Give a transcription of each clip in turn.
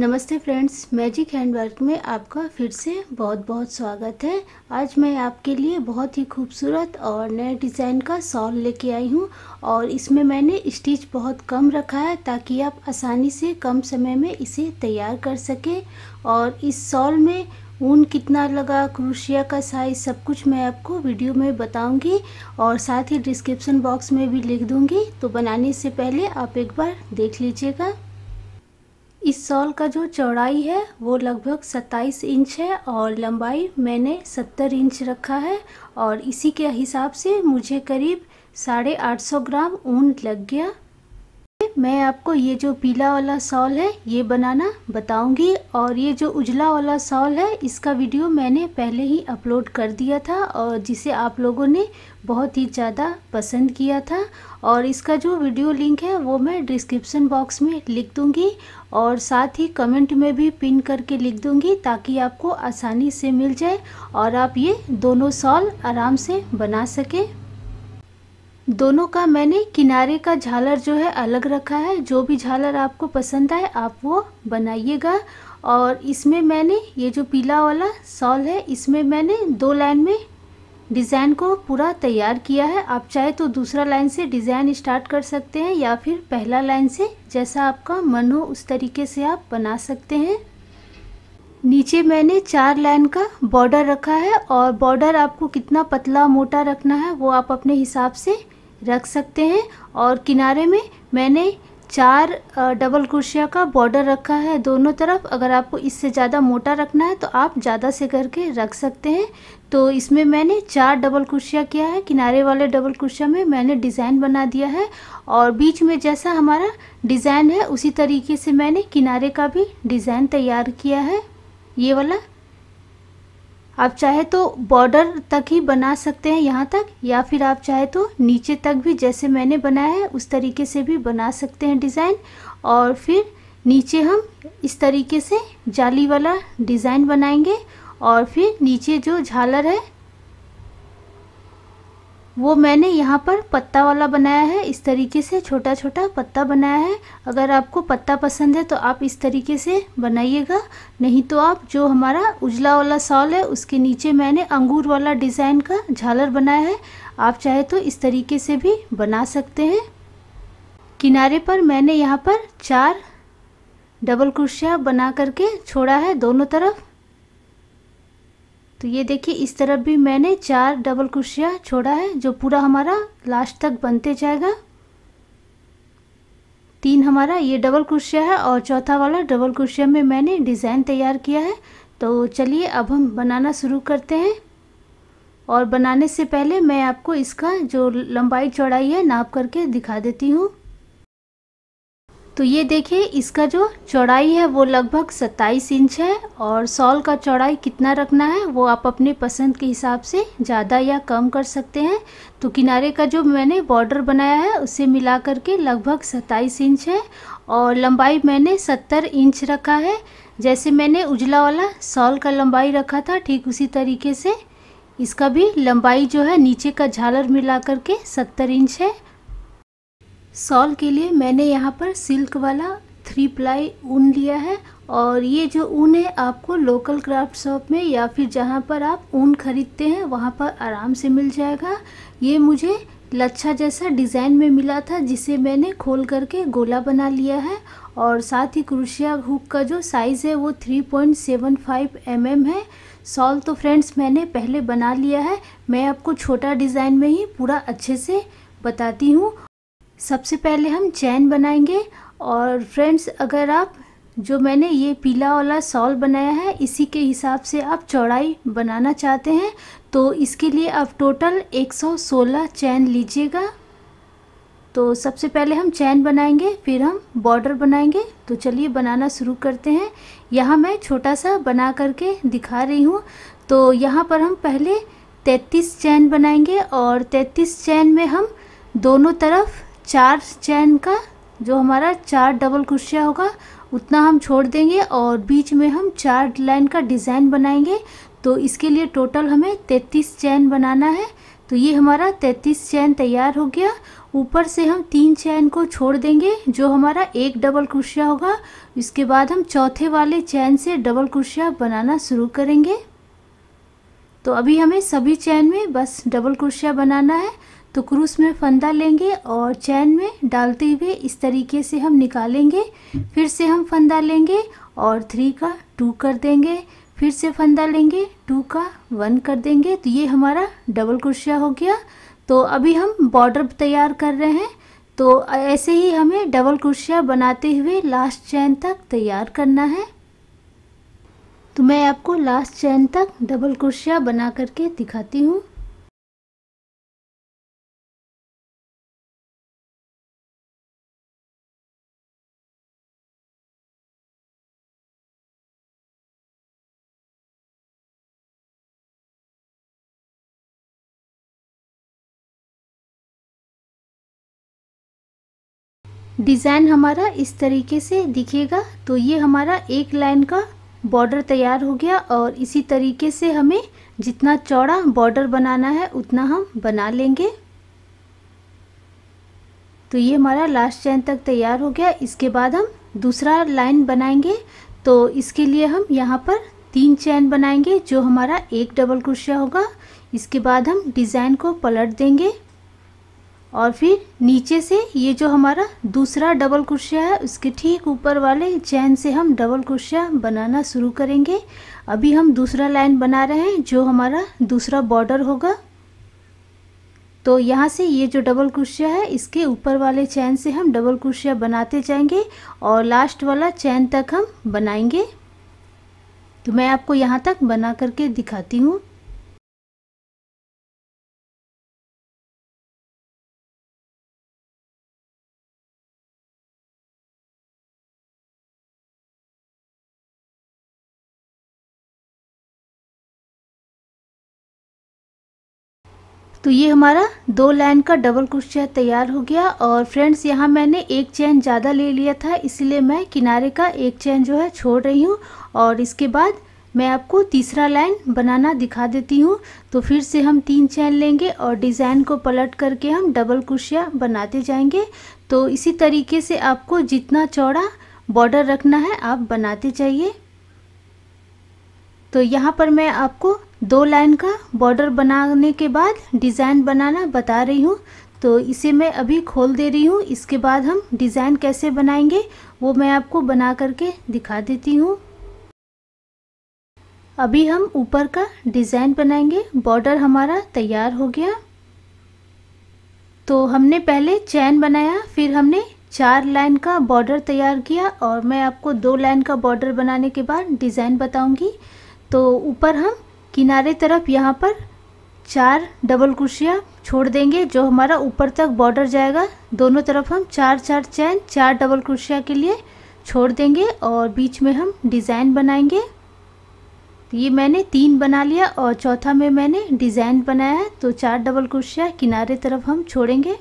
नमस्ते friends, magic handwork में आपका फिर से बहुत बहुत स्वागत है। आज मैं आपके लिए बहुत ही खूबसूरत और नए डिज़ाइन का सॉल लेके आई हूँ और इसमें मैंने स्टिच बहुत कम रखा है ताकि आप आसानी से कम समय में इसे तैयार कर सकें। और इस सॉल में ऊन कितना लगा, क्रूशिया का साइज़ सब कुछ मैं आपको वीडियो में बताऊँगी और साथ ही डिस्क्रिप्शन बॉक्स में भी लिख दूँगी। तो बनाने से पहले आप एक बार देख लीजिएगा। इस सॉल का जो चौड़ाई है, वो लगभग 27 इंच है और लंबाई मैंने 70 इंच रखा है और इसी के हिसाब से मुझे करीब साढ़े आठ सौ ग्राम ऊन लग गया। मैं आपको ये जो पीला वाला सॉल है, ये बनाना बताऊँगी और ये जो उजला वाला सॉल है, इसका वीडियो मैंने पहले ही अपलोड कर दिया था और जिसे आप लोगों ने बहुत ही ज़्यादा पसंद किया था और इसका जो वीडियो लिंक है, वो मैं डिस्क्रिप्शन बॉक्स में लिख दूँगी और साथ ही कमेंट में भी पिन करके लिख दूँगी ताकि आपको आसानी से मिल जाए और आप ये दोनों सॉल आराम से बना सकें। दोनों का मैंने किनारे का झालर जो है अलग रखा है। जो भी झालर आपको पसंद आए, आप वो बनाइएगा। और इसमें मैंने ये जो पीला वाला सॉल है, इसमें मैंने दो लाइन में डिज़ाइन को पूरा तैयार किया है। आप चाहे तो दूसरा लाइन से डिज़ाइन स्टार्ट कर सकते हैं या फिर पहला लाइन से, जैसा आपका मन हो उस तरीके से आप बना सकते हैं। नीचे मैंने चार लाइन का बॉर्डर रखा है और बॉर्डर आपको कितना पतला मोटा रखना है वो आप अपने हिसाब से रख सकते हैं। और किनारे में मैंने चार डबल क्रोशिया का बॉर्डर रखा है दोनों तरफ़। अगर आपको इससे ज़्यादा मोटा रखना है तो आप ज़्यादा से करके रख सकते हैं। तो इसमें मैंने चार डबल क्रोशिया किया है। किनारे वाले डबल क्रोशिया में मैंने डिज़ाइन बना दिया है। और बीच में जैसा हमारा डिज़ाइन है, उसी तरीके से मैंने किनारे का भी डिज़ाइन तैयार किया है। ये वाला आप चाहे तो बॉर्डर तक ही बना सकते हैं यहाँ तक, या फिर आप चाहे तो नीचे तक भी जैसे मैंने बनाया है, उस तरीके से भी बना सकते हैं डिज़ाइन। और फिर नीचे हम इस तरीके से जाली वाला डिज़ाइन बनाएँगे। और फिर नीचे जो झालर है वो मैंने यहाँ पर पत्ता वाला बनाया है। इस तरीके से छोटा छोटा पत्ता बनाया है। अगर आपको पत्ता पसंद है तो आप इस तरीके से बनाइएगा। नहीं तो आप जो हमारा उजला वाला सॉल है, उसके नीचे मैंने अंगूर वाला डिज़ाइन का झालर बनाया है। आप चाहे तो इस तरीके से भी बना सकते हैं। किनारे पर मैंने यहाँ पर चार डबल क्रोशिया बना करके छोड़ा है दोनों तरफ़। तो ये देखिए, इस तरफ़ भी मैंने चार डबल क्रोशिया छोड़ा है, जो पूरा हमारा लास्ट तक बनते जाएगा। तीन हमारा ये डबल क्रोशिया है और चौथा वाला डबल क्रोशिया में मैंने डिज़ाइन तैयार किया है। तो चलिए, अब हम बनाना शुरू करते हैं। और बनाने से पहले मैं आपको इसका जो लंबाई चौड़ाई है, नाप करके दिखा देती हूँ। तो ये देखिए, इसका जो चौड़ाई है वो लगभग 27 इंच है और सॉल का चौड़ाई कितना रखना है वो आप अपने पसंद के हिसाब से ज़्यादा या कम कर सकते हैं। तो किनारे का जो मैंने बॉर्डर बनाया है, उसे मिला करके लगभग 27 इंच है और लंबाई मैंने 70 इंच रखा है। जैसे मैंने उजला वाला सॉल का लंबाई रखा था, ठीक उसी तरीके से इसका भी लंबाई जो है नीचे का झालर मिला करके सत्तर इंच है। सॉल के लिए मैंने यहाँ पर सिल्क वाला थ्री प्लाई ऊन लिया है और ये जो ऊन है आपको लोकल क्राफ्ट शॉप में या फिर जहाँ पर आप ऊन खरीदते हैं, वहाँ पर आराम से मिल जाएगा। ये मुझे लच्छा जैसा डिज़ाइन में मिला था, जिसे मैंने खोल करके गोला बना लिया है और साथ ही क्रूशिया हुक का जो साइज़ है वो 3.75 पॉइंट mm है। सॉल तो फ्रेंड्स मैंने पहले बना लिया है। मैं आपको छोटा डिज़ाइन में ही पूरा अच्छे से बताती हूँ। सबसे पहले हम चैन बनाएँगे और फ्रेंड्स, अगर आप जो मैंने ये पीला वाला सॉल बनाया है, इसी के हिसाब से आप चौड़ाई बनाना चाहते हैं तो इसके लिए आप टोटल 116 चैन लीजिएगा। तो सबसे पहले हम चैन बनाएँगे, फिर हम बॉर्डर बनाएँगे। तो चलिए बनाना शुरू करते हैं। यहाँ मैं छोटा सा बना करके दिखा रही हूँ। तो यहाँ पर हम पहले 33 चैन बनाएँगे और 33 चैन में हम दोनों तरफ़ चार चैन का, जो हमारा चार डबल क्रोशिया होगा, उतना हम छोड़ देंगे और बीच में हम चार लाइन का डिज़ाइन बनाएँगे। तो इसके लिए टोटल हमें तैतीस चैन बनाना है। तो ये हमारा तैतीस चैन तैयार हो गया। ऊपर से हम तीन चैन को छोड़ देंगे, जो हमारा एक डबल क्रोशिया होगा। इसके बाद हम चौथे वाले चैन से डबल क्रोशिया बनाना शुरू करेंगे। तो अभी हमें सभी चैन में बस डबल क्रोशिया बनाना है। तो क्रूस में फंदा लेंगे और चैन में डालते हुए इस तरीके से हम निकालेंगे। फिर से हम फंदा लेंगे और थ्री का टू कर देंगे। फिर से फंदा लेंगे, टू का वन कर देंगे। तो ये हमारा डबल क्रोशिया हो गया। तो अभी हम बॉर्डर तैयार कर रहे हैं। तो ऐसे ही हमें डबल क्रोशिया बनाते हुए लास्ट चैन तक तैयार करना है। तो मैं आपको लास्ट चैन तक डबल क्रोशिया बना करके दिखाती हूँ। डिज़ाइन हमारा इस तरीके से दिखेगा। तो ये हमारा एक लाइन का बॉर्डर तैयार हो गया और इसी तरीके से हमें जितना चौड़ा बॉर्डर बनाना है, उतना हम बना लेंगे। तो ये हमारा लास्ट चैन तक तैयार हो गया। इसके बाद हम दूसरा लाइन बनाएँगे। तो इसके लिए हम यहाँ पर तीन चैन बनाएँगे, जो हमारा एक डबल क्रोशिया होगा। इसके बाद हम डिज़ाइन को पलट देंगे। और फिर नीचे से ये जो हमारा दूसरा डबल क्रोशिया है, उसके ठीक ऊपर वाले चैन से हम डबल क्रोशिया बनाना शुरू करेंगे। अभी हम दूसरा लाइन बना रहे हैं, जो हमारा दूसरा बॉर्डर होगा। तो यहाँ से ये जो डबल क्रोशिया है, इसके ऊपर वाले चैन से हम डबल क्रोशिया बनाते जाएँगे और लास्ट वाला चैन तक हम बनाएँगे। तो मैं आपको यहाँ तक बना करके दिखाती हूँ। तो ये हमारा दो लाइन का डबल क्रोशिया तैयार हो गया और फ्रेंड्स यहाँ मैंने एक चैन ज़्यादा ले लिया था, इसलिए मैं किनारे का एक चैन जो है छोड़ रही हूँ और इसके बाद मैं आपको तीसरा लाइन बनाना दिखा देती हूँ। तो फिर से हम तीन चैन लेंगे और डिज़ाइन को पलट करके हम डबल क्रोशिया बनाते जाएँगे। तो इसी तरीके से आपको जितना चौड़ा बॉर्डर रखना है, आप बनाते जाइए। तो यहाँ पर मैं आपको दो लाइन का बॉर्डर बनाने के बाद डिज़ाइन बनाना बता रही हूँ। तो इसे मैं अभी खोल दे रही हूँ। इसके बाद हम डिज़ाइन कैसे बनाएँगे, वो मैं आपको बना करके दिखा देती हूँ। अभी हम ऊपर का डिज़ाइन बनाएँगे। बॉर्डर हमारा तैयार हो गया। तो हमने पहले चैन बनाया, फिर हमने चार लाइन का बॉर्डर तैयार किया और मैं आपको दो लाइन का बॉर्डर बनाने के बाद डिज़ाइन बताऊँगी। तो ऊपर हम किनारे तरफ़ यहाँ पर चार डबल कुर्सियाँ छोड़ देंगे, जो हमारा ऊपर तक बॉर्डर जाएगा। दोनों तरफ़ हम चार चार चैन, चार डबल कुर्सियाँ के लिए छोड़ देंगे और बीच में हम डिज़ाइन बनाएँगे। तो ये मैंने तीन बना लिया और चौथा में मैंने डिज़ाइन बनाया तो चार डबल कुर्सियाँ किनारे तरफ़ हम छोड़ेंगे।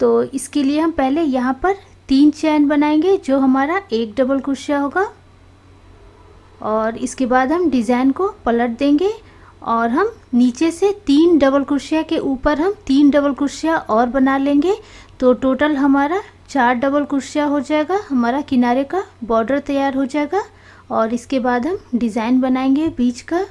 तो इसके लिए हम पहले यहाँ पर तीन चैन बनाएँगे, जो हमारा एक डबल कुर्सिया होगा। और इसके बाद हम डिज़ाइन को पलट देंगे और हम नीचे से तीन डबल कुर्सिया के ऊपर हम तीन डबल कुर्सिया और बना लेंगे। तो टोटल हमारा चार डबल कुर्सिया हो जाएगा, हमारा किनारे का बॉर्डर तैयार हो जाएगा और इसके बाद हम डिज़ाइन बनाएँगे बीच का।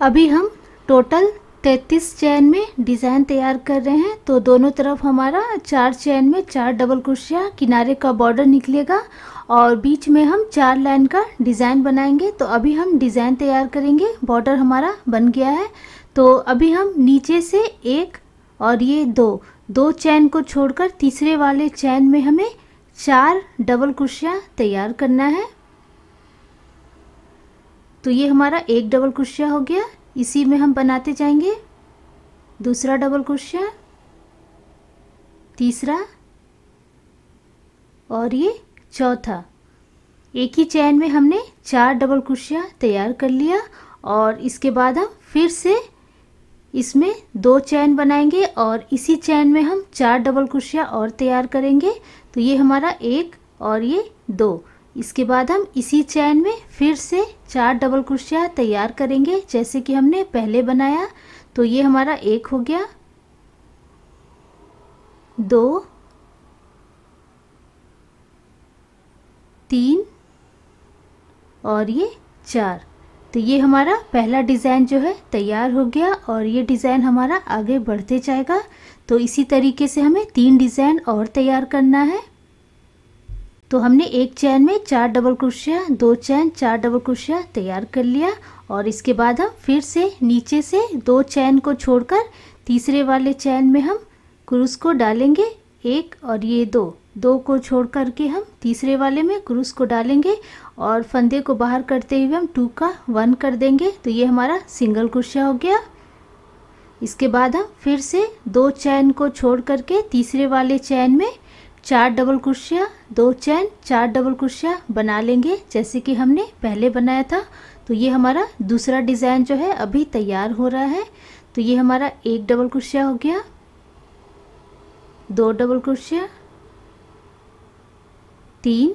अभी हम टोटल तैतीस चैन में डिज़ाइन तैयार कर रहे हैं। तो दोनों तरफ़ हमारा चार चैन में चार डबल कुर्सियाँ किनारे का बॉर्डर निकलेगा और बीच में हम चार लाइन का डिज़ाइन बनाएँगे। तो अभी हम डिज़ाइन तैयार करेंगे। बॉर्डर हमारा बन गया है। तो अभी हम नीचे से एक और ये दो दो चैन को छोड़कर तीसरे वाले चैन में हमें चार डबल कुर्सियाँ तैयार करना है। तो ये हमारा एक डबल कुर्सिया हो गया। इसी में हम बनाते जाएँगे। दूसरा डबल कुर्सिया, तीसरा और ये चौथा। एक ही चैन में हमने चार डबल कुर्सियाँ तैयार कर लिया और इसके बाद हम फिर से इसमें दो चैन बनाएँगे और इसी चैन में हम चार डबल कुर्सियाँ और तैयार करेंगे। तो ये हमारा एक और ये दो। इसके बाद हम इसी चैन में फिर से चार डबल कुर्सियाँ तैयार करेंगे, जैसे कि हमने पहले बनाया। तो ये हमारा एक हो गया। दो तीन और ये चार। तो ये हमारा पहला डिज़ाइन जो है तैयार हो गया और ये डिज़ाइन हमारा आगे बढ़ते जाएगा। तो इसी तरीके से हमें तीन डिज़ाइन और तैयार करना है। तो हमने एक चैन में चार डबल क्रोशिया, दो चैन, चार डबल क्रोशिया तैयार कर लिया और इसके बाद हम फिर से नीचे से दो चैन को छोड़कर तीसरे वाले चैन में हम क्रूस को डालेंगे, एक और ये दो। दो को छोड़ करके हम तीसरे वाले में क्रूस को डालेंगे और फंदे को बाहर करते हुए हम टू का वन कर देंगे। तो ये हमारा सिंगल क्रोशिया हो गया। इसके बाद हम फिर से दो चैन को छोड़ करके तीसरे वाले चैन में चार डबल क्रोशिया दो चैन, चार डबल क्रोशिया बना लेंगे, जैसे कि हमने पहले बनाया था। तो ये हमारा दूसरा डिज़ाइन जो है, अभी तैयार हो रहा है। तो ये हमारा एक डबल क्रोशिया हो गया। दो डबल क्रोशिया तीन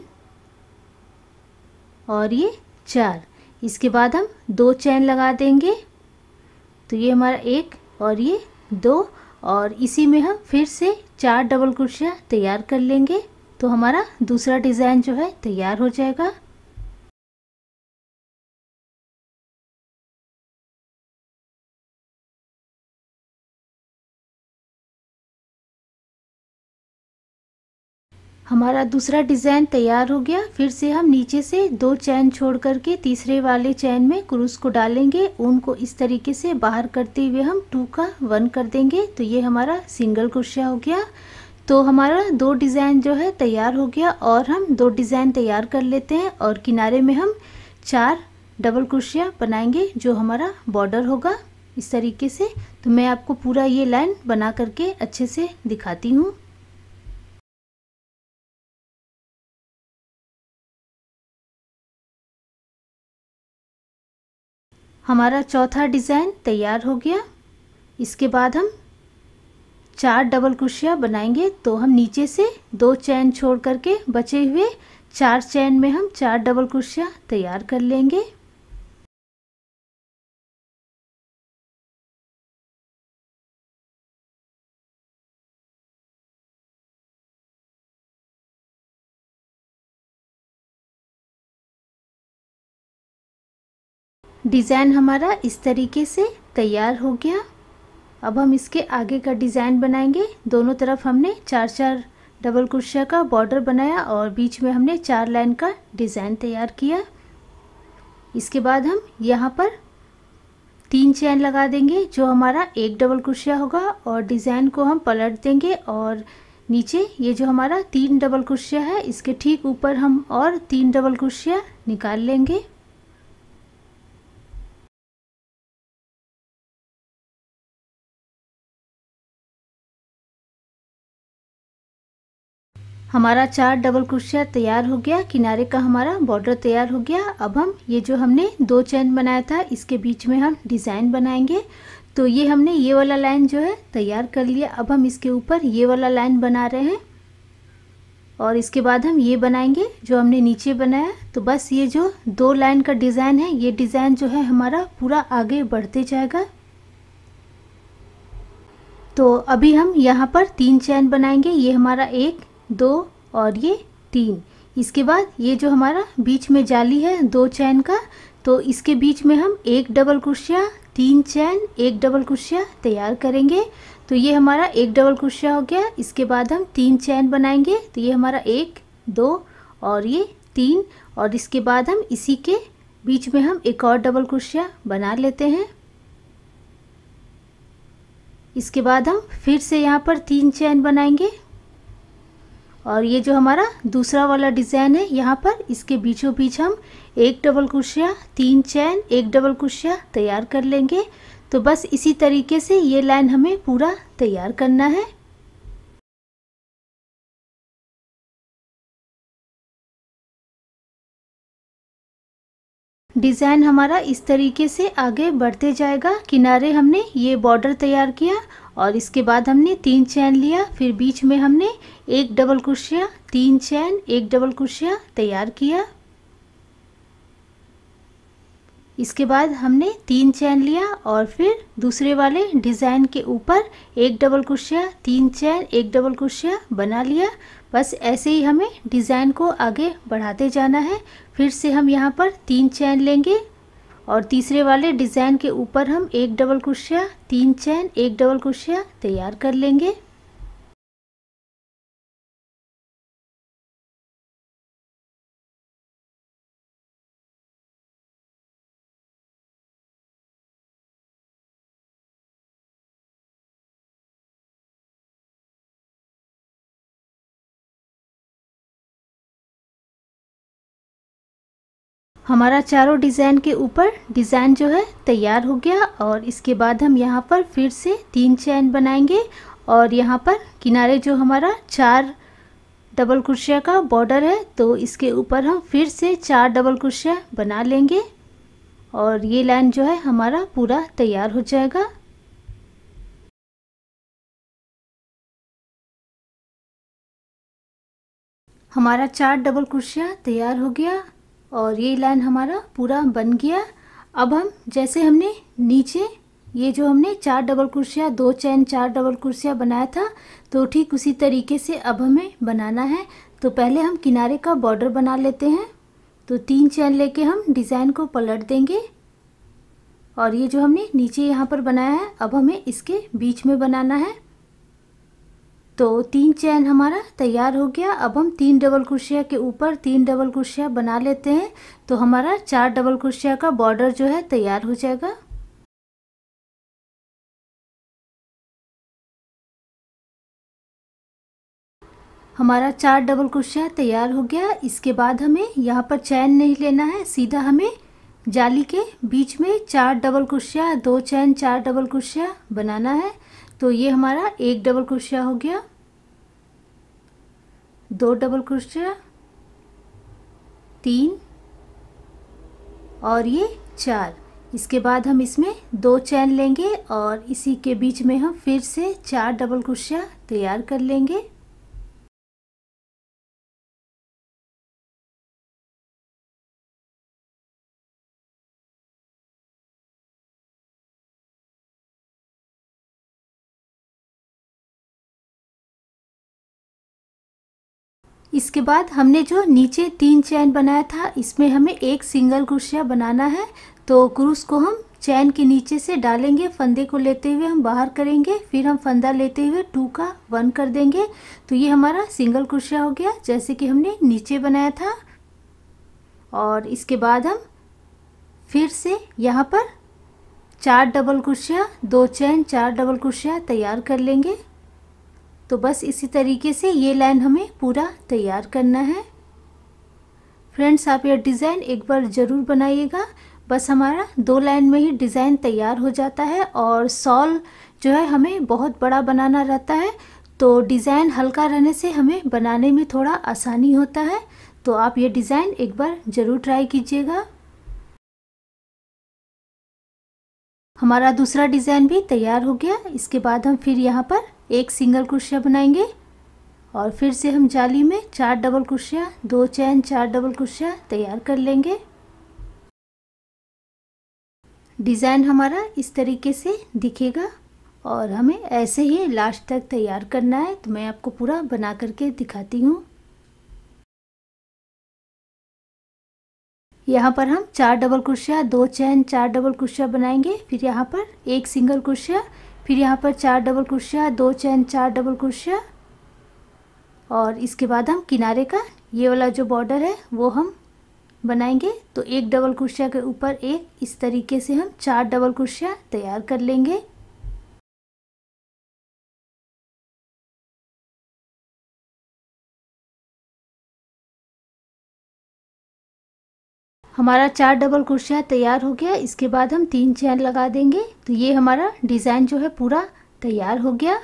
और ये चार। इसके बाद हम दो चैन लगा देंगे। तो ये हमारा एक और ये दो और इसी में हम फिर से चार डबल क्रोशिया तैयार कर लेंगे। तो हमारा दूसरा डिज़ाइन जो है तैयार हो जाएगा। हमारा दूसरा डिज़ाइन तैयार हो गया। फिर से हम नीचे से दो चैन छोड़ करके तीसरे वाले चैन में क्रूस को डालेंगे। ऊन को इस तरीके से बाहर करते हुए हम टू का वन कर देंगे। तो ये हमारा सिंगल क्रोशिया हो गया। तो हमारा दो डिज़ाइन जो है तैयार हो गया और हम दो डिज़ाइन तैयार कर लेते हैं और किनारे में हम चार डबल क्रोशिया बनाएँगे जो हमारा बॉर्डर होगा। इस तरीके से तो मैं आपको पूरा ये लाइन बना करके अच्छे से दिखाती हूँ। हमारा चौथा डिज़ाइन तैयार हो गया। इसके बाद हम चार डबल क्रोशिया बनाएँगे। तो हम नीचे से दो चैन छोड़ करके बचे हुए चार चैन में हम चार डबल क्रोशिया तैयार कर लेंगे। डिज़ाइन हमारा इस तरीके से तैयार हो गया। अब हम इसके आगे का डिज़ाइन बनाएँगे। दोनों तरफ़ हमने चार चार डबल कुर्सिया का बॉर्डर बनाया और बीच में हमने चार लाइन का डिज़ाइन तैयार किया। इसके बाद हम यहाँ पर तीन चैन लगा देंगे, जो हमारा एक डबल कुर्सिया होगा और डिज़ाइन को हम पलट देंगे और नीचे ये जो हमारा तीन डबल कुर्सिया है, इसके ठीक ऊपर हम और तीन डबल कुर्सिया निकाल लेंगे। हमारा चार डबल क्रोशिया तैयार हो गया, किनारे का हमारा बॉर्डर तैयार हो गया। अब हम ये जो हमने दो चैन बनाया था, इसके बीच में हम डिज़ाइन बनाएँगे। तो ये हमने ये वाला लाइन जो है तैयार कर लिया। अब हम इसके ऊपर ये वाला लाइन बना रहे हैं और इसके बाद हम ये बनाएँगे जो हमने नीचे बनाया। तो बस ये जो दो लाइन का डिज़ाइन है, ये डिज़ाइन जो है हमारा पूरा आगे बढ़ते जाएगा। तो अभी हम यहाँ पर तीन चैन बनाएँगे। ये हमारा एक दो और ये तीन। इसके बाद ये जो हमारा बीच में जाली है, दो चैन का तो इसके बीच में हम एक डबल कुर्सिया, तीन चैन, एक डबल कुर्सिया तैयार करेंगे। तो ये हमारा एक डबल कुर्सिया हो गया। इसके बाद हम तीन चैन बनाएँगे। तो ये हमारा एक, दो और ये तीन। और इसके बाद हम इसी के बीच में हम एक और डबल कुर्सिया बना लेते हैं। इसके बाद हम फिर से यहाँ पर तीन चैन बनाएँगे। और ये जो हमारा दूसरा वाला डिज़ाइन है, यहाँ पर इसके बीचों बीच हम एक डबल कुर्सिया तीन चैन एक डबल कुर्सिया तैयार कर लेंगे। तो बस इसी तरीके से ये लाइन हमें पूरा तैयार करना है। डिज़ाइन हमारा इस तरीके से आगे बढ़ते जाएगा। किनारे हमने ये बॉर्डर तैयार किया और इसके बाद हमने तीन चैन लिया, फिर बीच में हमने एक डबल कुर्सिया, तीन चैन, एक डबल कुर्सिया तैयार किया। इसके बाद हमने तीन चैन लिया और फिर दूसरे वाले डिज़ाइन के ऊपर एक डबल कुशिया तीन चैन, एक डबल कुशिया बना लिया। बस ऐसे ही हमें डिज़ाइन को आगे बढ़ाते जाना है। फिर से हम यहाँ पर तीन चैन लेंगे। और तीसरे वाले डिज़ाइन के ऊपर हम एक डबल कुशिया तीन चैन, एक डबल कुशिया तैयार कर लेंगे। हमारा चारों डिज़ाइन के ऊपर डिज़ाइन जो है तैयार हो गया और इसके बाद हम यहाँ पर फिर से तीन चैन बनाएँगे और यहाँ पर किनारे जो हमारा चार डबल कुर्सिया का बॉर्डर है तो इसके ऊपर हम फिर से चार डबल कुर्सिया बना लेंगे और ये लाइन जो है हमारा पूरा तैयार हो जाएगा। हमारा चार डबल कुर्सिया तैयार हो गया और ये लाइन हमारा पूरा बन गया। अब हम जैसे हमने नीचे, ये जो हमने चार डबल कुर्सियाँ, दो चैन चार डबल कुर्सियाँ बनाया था तो ठीक उसी तरीके से अब हमें बनाना है। तो पहले हम किनारे का बॉर्डर बना लेते हैं। तो तीन चैन लेके हम डिज़ाइन को पलट देंगे। और ये जो हमने नीचे यहाँ पर बनाया है, अब हमें इसके बीच में बनाना है। तो तीन चैन हमारा तैयार हो गया। अब हम तीन डबल कुर्सिया के ऊपर तीन डबल कुर्सिया बना लेते हैं। तो हमारा चार डबल कुर्सिया का बॉर्डर जो है तैयार हो जाएगा। हमारा चार डबल कुर्सिया तैयार हो गया। इसके बाद हमें यहाँ पर चैन नहीं लेना है। सीधा हमें जाली के बीच में चार डबल कुर्सिया दो चैन, चार डबल कुर्सिया बनाना है। तो ये हमारा एक डबल क्रोशिया हो गया। दो डबल क्रोशिया तीन और ये चार। इसके बाद हम इसमें दो चैन लेंगे और इसी के बीच में हम फिर से चार डबल क्रोशिया तैयार कर लेंगे। इसके बाद हमने जो नीचे तीन चैन बनाया था, इसमें हमें एक सिंगल क्रोशिया बनाना है। तो क्रूस को हम चैन के नीचे से डालेंगे, फंदे को लेते हुए हम बाहर करेंगे, फिर हम फंदा लेते हुए टू का वन कर देंगे। तो ये हमारा सिंगल क्रोशिया हो गया, जैसे कि हमने नीचे बनाया था। और इसके बाद हम फिर से यहाँ पर चार डबल कुर्सियाँ दो चैन, चार डबल कुर्सियाँ तैयार कर लेंगे। तो बस इसी तरीके से ये लाइन हमें पूरा तैयार करना है। फ्रेंड्स आप यह डिज़ाइन एक बार ज़रूर बनाइएगा। बस हमारा दो लाइन में ही डिज़ाइन तैयार हो जाता है और सॉल जो है हमें बहुत बड़ा बनाना रहता है। तो डिज़ाइन हल्का रहने से हमें बनाने में थोड़ा आसानी होता है। तो आप ये डिज़ाइन एक बार ज़रूर ट्राई कीजिएगा। हमारा दूसरा डिज़ाइन भी तैयार हो गया। इसके बाद हम फिर यहाँ पर एक सिंगल कुर्सिया बनाएँगे और फिर से हम जाली में चार डबल कुर्सिया, दो चैन, चार डबल कुर्सिया तैयार कर लेंगे। डिज़ाइन हमारा इस तरीके से दिखेगा और हमें ऐसे ही लास्ट तक तैयार करना है तो मैं आपको पूरा बना करके दिखाती हूँ। यहाँ पर हम चार डबल कुर्सिया, दो चैन, चार डबल कुर्सिया बनाएँगे। फिर यहाँ पर एक सिंगल कुर्सिया फिर यहाँ पर चार डबल क्रोशिया दो चैन, चार डबल क्रोशिया और इसके बाद हम किनारे का, ये वाला जो बॉर्डर है, वो हम बनाएँगे। तो एक डबल क्रोशिया के ऊपर एक, इस तरीके से हम चार डबल क्रोशिया तैयार कर लेंगे। हमारा चार डबल कुर्सियाँ तैयार हो गया, इसके बाद हम तीन चैन लगा देंगे। तो ये हमारा डिज़ाइन जो है पूरा तैयार हो गया।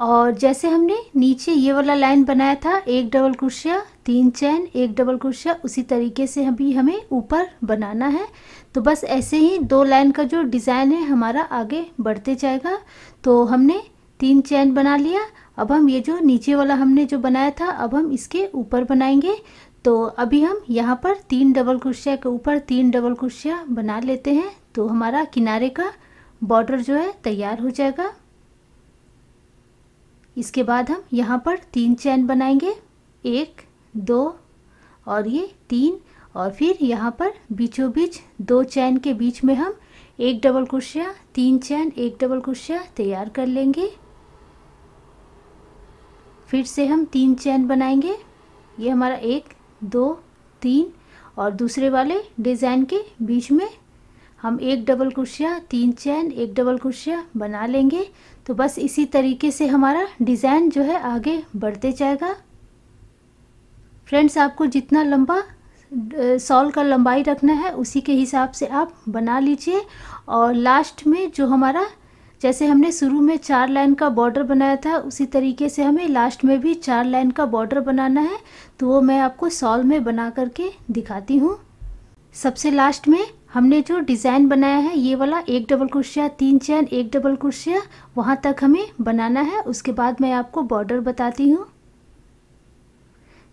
और जैसे हमने नीचे ये वाला लाइन बनाया था, एक डबल कुर्सिया तीन चैन, एक डबल कुर्सिया उसी तरीके से अभी हमें ऊपर बनाना है। तो बस ऐसे ही दो लाइन का जो डिज़ाइन है हमारा आगे बढ़ते जाएगा। तो हमने तीन चैन बना लिया। अब हम ये जो नीचे वाला हमने जो बनाया था, अब हम इसके ऊपर बनाएँगे। तो अभी हम यहाँ पर तीन डबल कुर्सिया के ऊपर तीन डबल कुर्सिया बना लेते हैं। तो हमारा किनारे का बॉर्डर जो है तैयार हो जाएगा। इसके बाद हम यहाँ पर तीन चैन बनाएँगे। एक, दो और ये तीन। और फिर यहाँ पर बीचों बीच दो चैन के बीच में हम एक डबल कुर्सिया तीन चैन, एक डबल कुर्सिया तैयार कर लेंगे। फिर से हम तीन चैन बनाएँगे। ये हमारा एक दो, तीन और दूसरे वाले डिज़ाइन के बीच में हम एक डबल कुर्सिया तीन चैन एक डबल कुर्सिया बना लेंगे। तो बस इसी तरीके से हमारा डिज़ाइन जो है आगे बढ़ते जाएगा। फ्रेंड्स आपको जितना लंबा सॉल का लंबाई रखना है, उसी के हिसाब से आप बना लीजिए। और लास्ट में जो हमारा जैसे हमने शुरू में चार लाइन का बॉर्डर बनाया था, उसी तरीके से हमें लास्ट में भी चार लाइन का बॉर्डर बनाना है। तो वो मैं आपको सॉल में बना करके दिखाती हूँ। सबसे लास्ट में हमने जो डिज़ाइन बनाया है, ये वाला एक डबल कुर्सिया तीन चैन एक डबल कुर्सिया वहाँ तक हमें बनाना है। उसके बाद मैं आपको बॉर्डर बताती हूँ।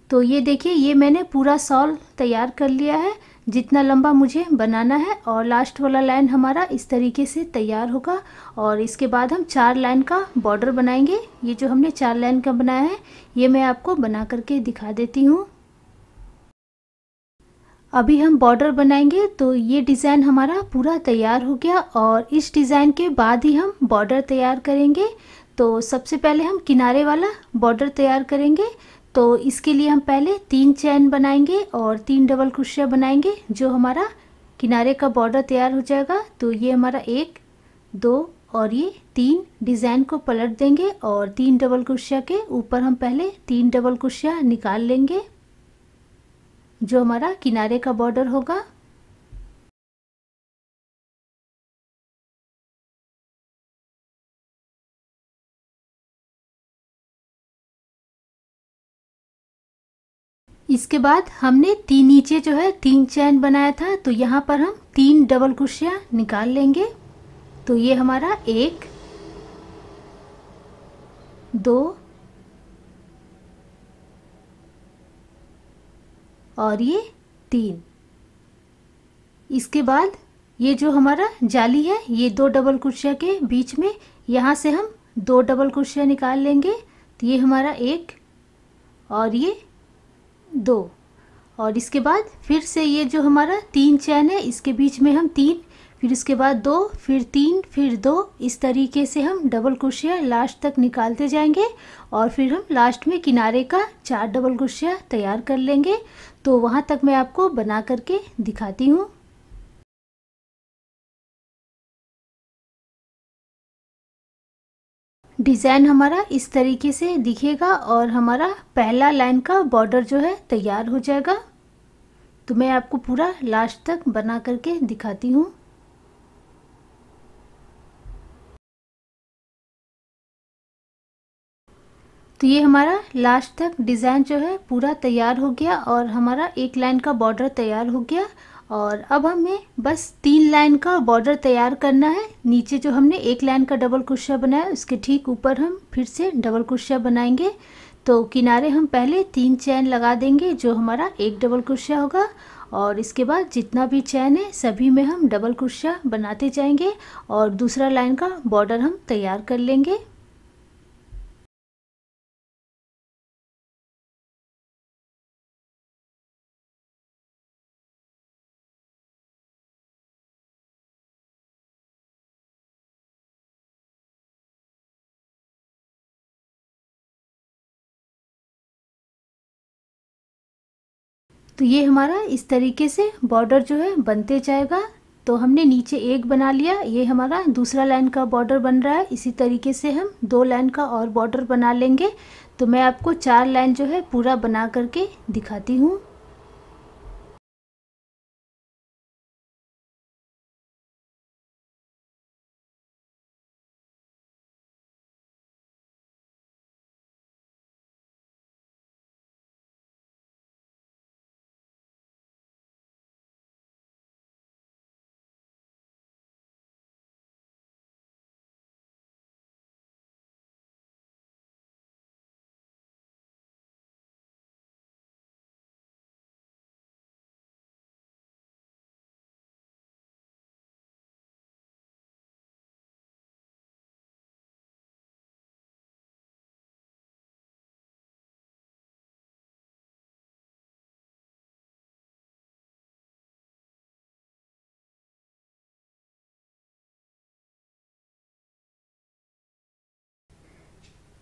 तो ये देखिए, ये मैंने पूरा सॉल तैयार कर लिया है। जितना लंबा मुझे बनाना है और लास्ट वाला लाइन हमारा इस तरीके से तैयार होगा और इसके बाद हम चार लाइन का बॉर्डर बनाएँगे। ये जो हमने चार लाइन का बनाया है, ये मैं आपको बना करके दिखा देती हूँ। अभी हम बॉर्डर बनाएँगे तो ये डिज़ाइन हमारा पूरा तैयार हो गया और इस डिज़ाइन के बाद ही हम बॉर्डर तैयार करेंगे। तो सबसे पहले हम किनारे वाला बॉर्डर तैयार करेंगे। तो इसके लिए हम पहले तीन चैन बनाएँगे और तीन डबल क्रोशिया बनाएँगे, जो हमारा किनारे का बॉर्डर तैयार हो जाएगा। तो ये हमारा एक, दो और ये तीन डिज़ाइन को पलट देंगे और तीन डबल क्रोशिया के ऊपर हम पहले तीन डबल क्रोशिया निकाल लेंगे, जो हमारा किनारे का बॉर्डर होगा। इसके बाद हमने तीन नीचे जो है, तीन चैन बनाया था तो यहाँ पर हम तीन डबल कुर्सियाँ निकाल लेंगे। तो ये हमारा एक, दो, और ये तीन। इसके बाद ये जो हमारा जाली है, ये दो डबल कुर्सिया के बीच में, यहाँ से हम दो डबल कुर्सियाँ निकाल लेंगे। तो ये हमारा एक, और ये दो। और इसके बाद फिर से ये जो हमारा तीन चैन है, इसके बीच में हम तीन, फिर उसके बाद दो, फिर तीन, फिर दो। इस तरीके से हम डबल क्रोशिया लास्ट तक निकालते जाएँगे और फिर हम लास्ट में किनारे का चार डबल क्रोशिया तैयार कर लेंगे। तो वहाँ तक मैं आपको बना करके दिखाती हूँ। डिज़ाइन हमारा इस तरीके से दिखेगा और हमारा पहला लाइन का बॉर्डर जो है तैयार हो जाएगा। तो मैं आपको पूरा लास्ट तक बना करके दिखाती हूँ। तो ये हमारा लास्ट तक डिज़ाइन जो है पूरा तैयार हो गया और हमारा एक लाइन का बॉर्डर तैयार हो गया और अब हमें बस तीन लाइन का बॉर्डर तैयार करना है। नीचे जो हमने एक लाइन का डबल कुर्सिया बनाया, उसके ठीक ऊपर हम फिर से डबल कुर्सिया बनाएँगे। तो किनारे हम पहले तीन चैन लगा देंगे, जो हमारा एक डबल कुर्सिया होगा। और इसके बाद जितना भी चैन है, सभी में हम डबल कुर्सिया बनाते जाएँगे और दूसरा लाइन का बॉर्डर हम तैयार कर लेंगे। तो ये हमारा इस तरीके से बॉर्डर जो है बनते जाएगा। तो हमने नीचे एक बना लिया। ये हमारा दूसरा लाइन का बॉर्डर बन रहा है। इसी तरीके से हम दो लाइन का और बॉर्डर बना लेंगे। तो मैं आपको चार लाइन जो है पूरा बना करके दिखाती हूँ।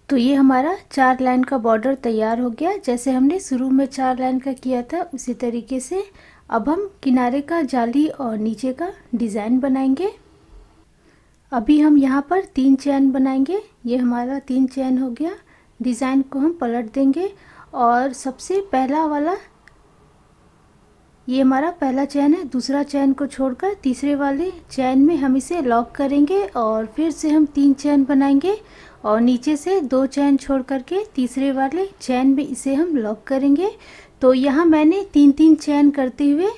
तो ये हमारा चार लाइन का बॉर्डर तैयार हो गया। जैसे हमने शुरू में चार लाइन का किया था, उसी तरीके से अब हम किनारे का जाली और नीचे का डिज़ाइन बनाएँगे। अभी हम यहाँ पर तीन चैन बनाएँगे। ये हमारा तीन चैन हो गया। डिज़ाइन को हम पलट देंगे और सबसे पहला वाला ये हमारा पहला चैन है। दूसरा चैन को छोड़कर तीसरे वाले चैन में हम इसे लॉक करेंगे और फिर से हम तीन चैन बनाएँगे और नीचे से दो चैन छोड़ करके तीसरे वाले चैन में इसे हम लॉक करेंगे। तो यहाँ मैंने तीन तीन चैन करते हुए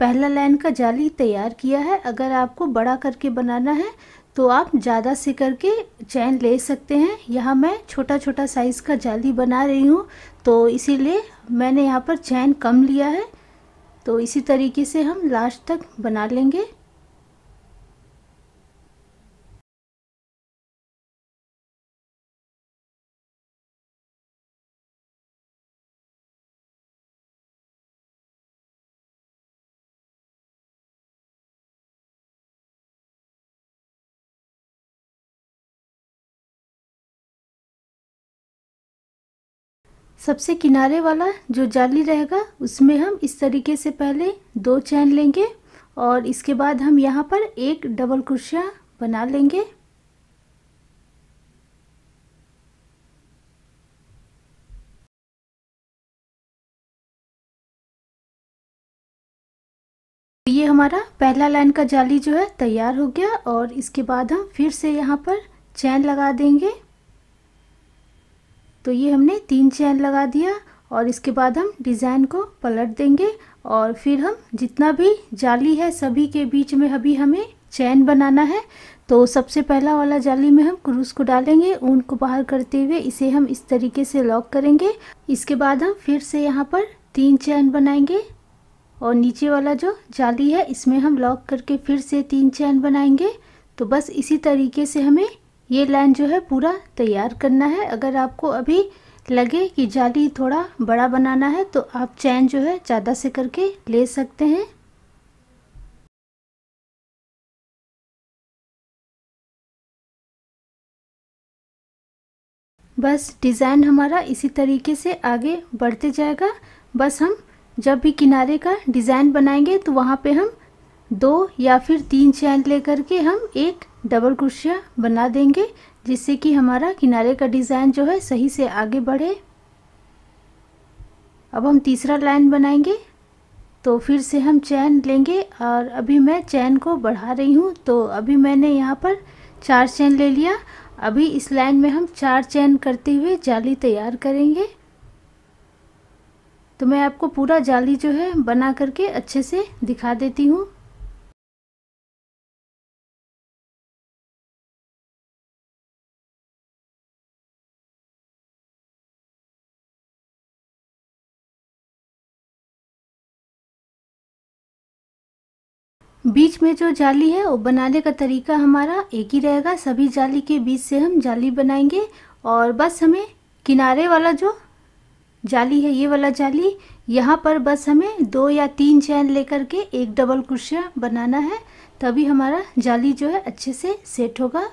पहला लाइन का जाली तैयार किया है। अगर आपको बड़ा करके बनाना है तो आप ज़्यादा से करके चैन ले सकते हैं। यहाँ मैं छोटा छोटा साइज़ का जाली बना रही हूँ। तो इसीलिए मैंने यहाँ पर चैन कम लिया है। तो इसी तरीके से हम लास्ट तक बना लेंगे। सबसे किनारे वाला जो जाली रहेगा, उसमें हम इस तरीके से पहले दो चैन लेंगे और इसके बाद हम यहाँ पर एक डबल क्रोशिया बना लेंगे। ये हमारा पहला लाइन का जाली जो है तैयार हो गया और इसके बाद हम फिर से यहाँ पर चैन लगा देंगे। तो ये हमने तीन चैन लगा दिया और इसके बाद हम डिज़ाइन को पलट देंगे और फिर हम जितना भी जाली है सभी के बीच में अभी हमें चैन बनाना है। तो सबसे पहला वाला जाली में हम क्रूस को डालेंगे, ऊन को बाहर करते हुए इसे हम इस तरीके से लॉक करेंगे। इसके बाद हम फिर से यहाँ पर तीन चैन बनाएँगे और नीचे वाला जो जाली है इसमें हम लॉक करके फिर से तीन चैन बनाएँगे। तो बस इसी तरीके से हमें ये लाइन जो है पूरा तैयार करना है। अगर आपको अभी लगे कि जाली थोड़ा बड़ा बनाना है तो आप चैन जो है ज़्यादा से करके ले सकते हैं। बस डिज़ाइन हमारा इसी तरीके से आगे बढ़ते जाएगा। बस हम जब भी किनारे का डिज़ाइन बनाएँगे तो वहाँ पे हम दो या फिर तीन चैन लेकर के हम एक डबल क्रोशिया बना देंगे, जिससे कि हमारा किनारे का डिज़ाइन जो है सही से आगे बढ़े। अब हम तीसरा लाइन बनाएँगे तो फिर से हम चैन लेंगे, और अभी मैं चैन को बढ़ा रही हूँ तो अभी मैंने यहाँ पर चार चैन ले लिया। अभी इस लाइन में हम चार चैन करते हुए जाली तैयार करेंगे। तो मैं आपको पूरा जाली जो है बना करके अच्छे से दिखा देती हूँ। बीच में जो जाली है, वो बनाने का तरीका हमारा एक ही रहेगा। सभी जाली के बीच से हम जाली बनाएँगे और बस हमें किनारे वाला जो जाली है, ये वाला जाली, यहाँ पर बस हमें दो या तीन चैन लेकर के एक डबल क्रोशिया बनाना है। तभी हमारा जाली जो है, अच्छे से सेट होगा।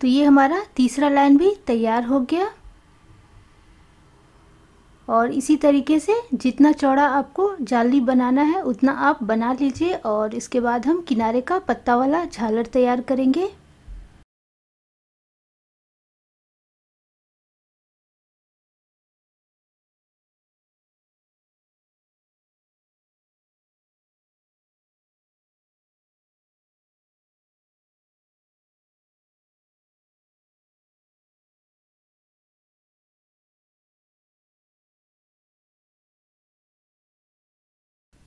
तो ये हमारा तीसरा लाइन भी तैयार हो गया। और इसी तरीके से जितना चौड़ा आपको जाली बनाना है, उतना आप बना लीजिए और इसके बाद हम किनारे का पत्ता वाला झालर तैयार करेंगे।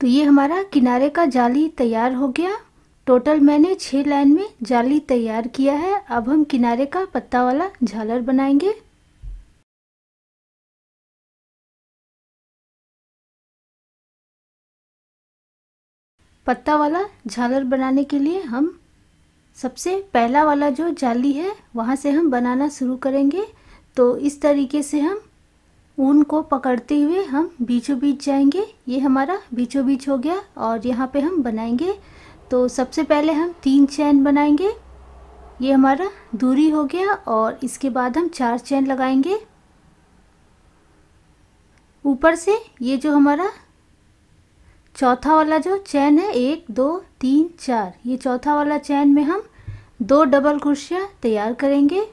तो ये हमारा किनारे का जाली तैयार हो गया। टोटल मैंने छः लाइन में जाली तैयार किया है। अब हम किनारे का पत्ता वाला झालर बनाएँगे। पत्ता वाला झालर बनाने के लिए हम सबसे पहला वाला जो जाली है, वहाँ से हम बनाना शुरू करेंगे। तो इस तरीके से हम ऊन को पकड़ते हुए हम बीचों बीच जाएँगे। ये हमारा बीचों बीच हो गया और यहाँ पे हम बनाएँगे। तो सबसे पहले हम तीन चैन बनाएँगे। ये हमारा दूरी हो गया और इसके बाद हम चार चैन लगाएँगे। ऊपर से ये जो हमारा चौथा वाला जो चैन है, एक, दो, तीन, चार, ये चौथा वाला चैन में हम दो डबल क्रोशिया तैयार करेंगे।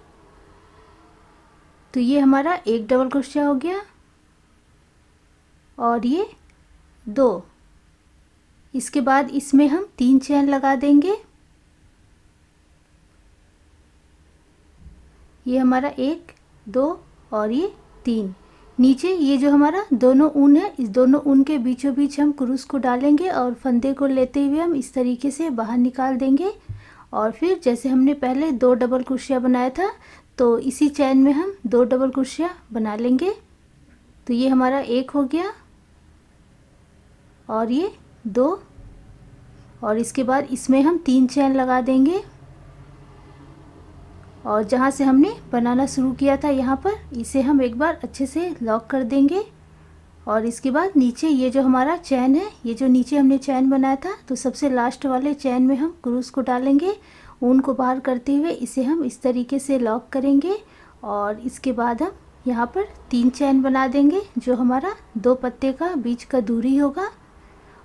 तो ये हमारा एक डबल क्रोशिया हो गया। और ये दो। इसके बाद इसमें हम तीन चैन लगा देंगे। ये हमारा एक, दो और ये तीन। नीचे ये जो हमारा दोनों ऊन है, इस दोनों ऊन के बीचों बीच हम क्रूस को डालेंगे और फंदे को लेते हुए हम इस तरीके से बाहर निकाल देंगे। और फिर जैसे हमने पहले दो डबल कुर्सियाँ बनाया था तो इसी चैन में हम दो डबल कुर्सियाँ बना लेंगे। तो ये हमारा एक हो गया और ये दो। और इसके बाद इसमें हम तीन चैन लगा देंगे। और जहाँ से हमने बनाना शुरू किया था यहाँ पर इसे हम एक बार अच्छे से लॉक कर देंगे। और इसके बाद नीचे ये जो हमारा चैन है, ये जो नीचे हमने चैन बनाया था तो सबसे लास्ट वाले चैन में हम क्रूस को डालेंगे। ऊन को बाहर करते हुए इसे हम इस तरीके से लॉक करेंगे और इसके बाद हम यहाँ पर तीन चैन बना देंगे, जो हमारा दो पत्ते का बीच का दूरी होगा।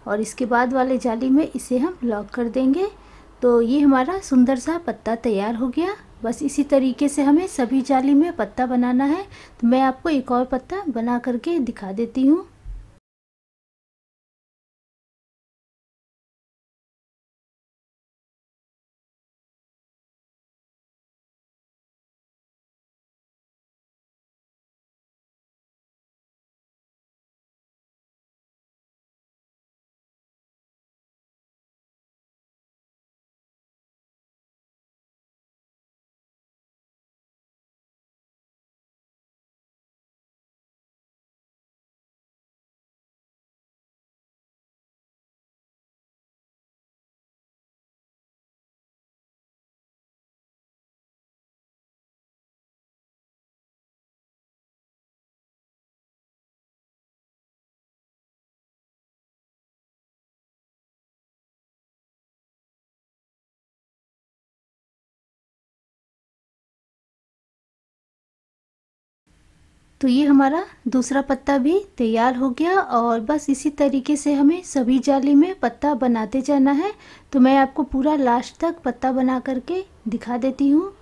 और इसके बाद वाले जाली में इसे हम लॉक कर देंगे। तो ये हमारा सुंदर सा पत्ता तैयार हो गया। बस इसी तरीके से हमें सभी जाली में पत्ता बनाना है। तो मैं आपको एक और पत्ता बना करके दिखा देती हूँ। तो ये हमारा दूसरा पत्ता भी तैयार हो गया और बस इसी तरीके से हमें सभी जाली में पत्ता बनाते जाना है। तो मैं आपको पूरा लास्ट तक पत्ता बना करके दिखा देती हूँ।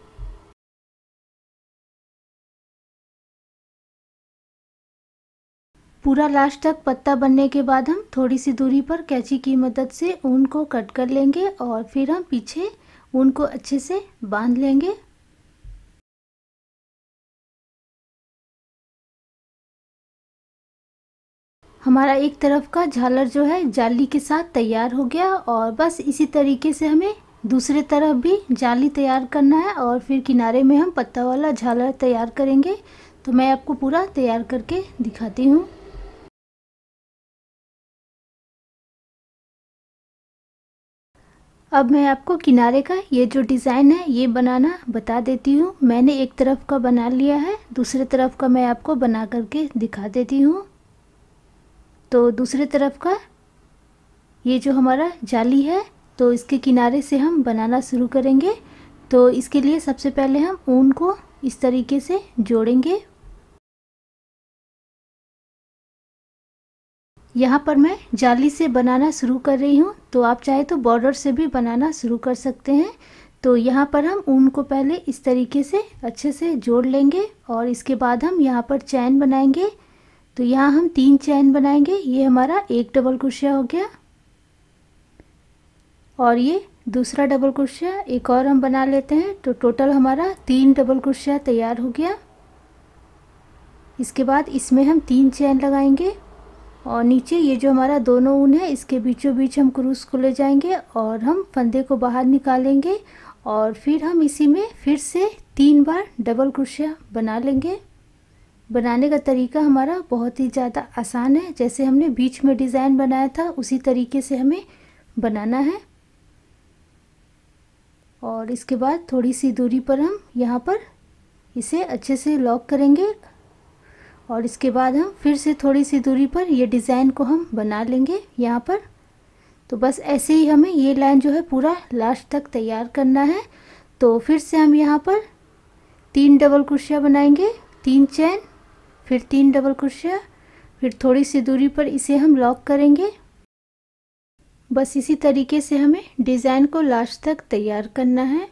पूरा लास्ट तक पत्ता बनने के बाद हम थोड़ी सी दूरी पर कैंची की मदद से ऊन को कट कर लेंगे और फिर हम पीछे ऊन को अच्छे से बाँध लेंगे। हमारा एक तरफ़ का झालर जो है जाली के साथ तैयार हो गया और बस इसी तरीके से हमें दूसरे तरफ़ भी जाली तैयार करना है और फिर किनारे में हम पत्ता वाला झालर तैयार करेंगे। तो मैं आपको पूरा तैयार करके दिखाती हूँ। अब मैं आपको किनारे का ये जो डिज़ाइन है, ये बनाना बता देती हूँ। मैंने एक तरफ़ का बना लिया है, दूसरे तरफ़ का मैं आपको बना करके दिखा देती हूँ। तो दूसरे तरफ़ का, ये जो हमारा जाली है तो इसके किनारे से हम बनाना शुरू करेंगे। तो इसके लिए सबसे पहले हम ऊन को इस तरीके से जोड़ेंगे। यहाँ पर मैं जाली से बनाना शुरू कर रही हूँ तो आप चाहे तो बॉर्डर से भी बनाना शुरू कर सकते हैं। तो यहाँ पर हम ऊन को पहले इस तरीके से अच्छे से जोड़ लेंगे और इसके बाद हम यहाँ पर चैन बनाएँगे। तो यहाँ हम तीन चैन बनाएँगे। ये हमारा एक डबल क्रोशिया हो गया। और ये दूसरा डबल क्रोशिया, एक और हम बना लेते हैं। तो टोटल हमारा तीन डबल क्रोशिया तैयार हो गया। इसके बाद इसमें हम तीन चैन लगाएँगे। और नीचे ये जो हमारा दोनों ऊन है, इसके बीचों बीच हम क्रूस को ले जाएँगे और हम फंदे को बाहर निकालेंगे। और फिर हम इसी में फिर से तीन बार डबल क्रोशिया बना लेंगे। बनाने का तरीका हमारा बहुत ही ज़्यादा आसान है। जैसे हमने बीच में डिज़ाइन बनाया था, उसी तरीके से हमें बनाना है। और इसके बाद थोड़ी सी दूरी पर हम यहाँ पर इसे अच्छे से लॉक करेंगे। और इसके बाद हम फिर से थोड़ी सी दूरी पर ये डिज़ाइन को हम बना लेंगे यहाँ पर। तो बस ऐसे ही हमें ये लाइन जो है पूरा लास्ट तक तैयार करना है। तो फिर से हम यहाँ पर तीन डबल क्रोशिया बनाएँगे, तीन चैन फिर तीन डबल क्रोशिया फिर थोड़ी सी दूरी पर इसे हम लॉक करेंगे। बस इसी तरीके से हमें डिज़ाइन को लास्ट तक तैयार करना है।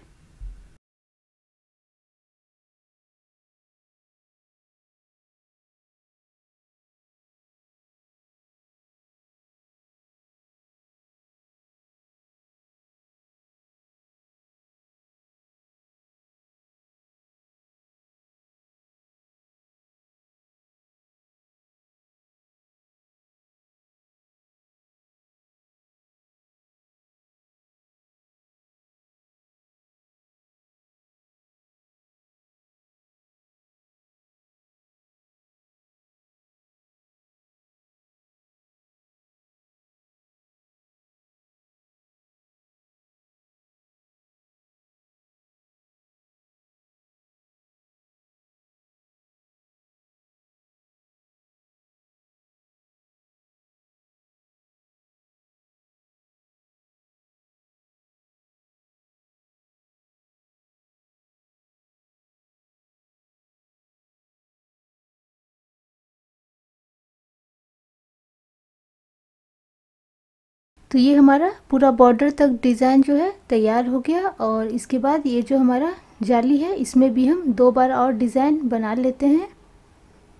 तो ये हमारा पूरा बॉर्डर तक डिज़ाइन जो है तैयार हो गया और इसके बाद ये जो हमारा जाली है, इसमें भी हम दो बार और डिज़ाइन बना लेते हैं।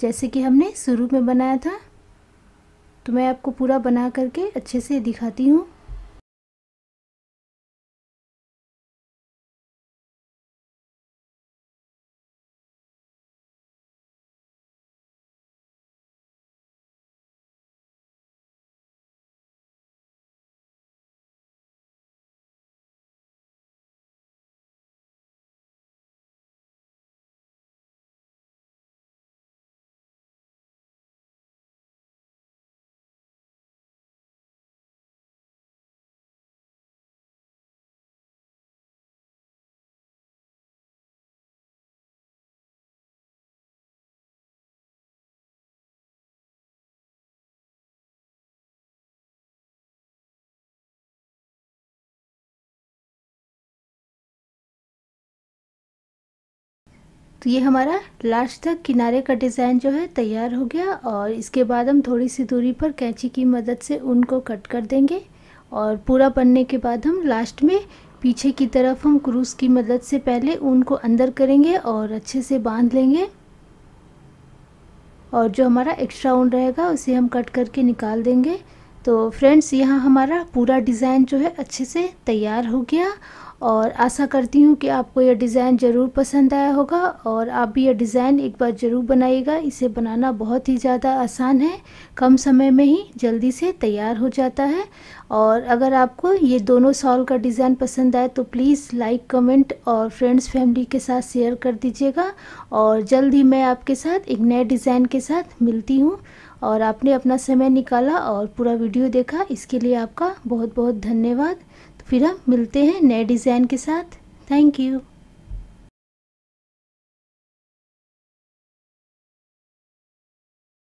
जैसे कि हमने शुरू में बनाया था। तो मैं आपको पूरा बना करके अच्छे से दिखाती हूँ। तो ये हमारा लास्ट तक किनारे का डिज़ाइन जो है तैयार हो गया और इसके बाद हम थोड़ी सी दूरी पर कैंची की मदद से ऊन को कट कर देंगे और पूरा बनने के बाद हम लास्ट में पीछे की तरफ़ हम क्रूस की मदद से पहले ऊन को अंदर करेंगे और अच्छे से बाँध लेंगे। और जो हमारा एक्स्ट्रा ऊन रहेगा, उसे हम कट करके निकाल देंगे। तो फ्रेंड्स यहाँ हमारा पूरा डिज़ाइन जो है अच्छे से तैयार हो गया और आशा करती हूँ कि आपको यह डिज़ाइन ज़रूर पसंद आया होगा और आप भी यह डिज़ाइन एक बार ज़रूर बनाइएगा। इसे बनाना बहुत ही ज़्यादा आसान है, कम समय में ही जल्दी से तैयार हो जाता है। और अगर आपको ये दोनों सॉल का डिज़ाइन पसंद आए तो प्लीज़ लाइक, कमेंट और फ्रेंड्स, फैमिली के साथ शेयर कर दीजिएगा। और जल्द ही मैं आपके साथ एक नए डिज़ाइन के साथ मिलती हूँ। और आपने अपना समय निकाला और पूरा वीडियो देखा, इसके लिए आपका बहुत बहुत धन्यवाद। फिर हम मिलते हैं नए डिज़ाइन के साथ। Thank you